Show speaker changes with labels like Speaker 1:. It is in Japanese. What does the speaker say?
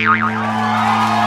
Speaker 1: you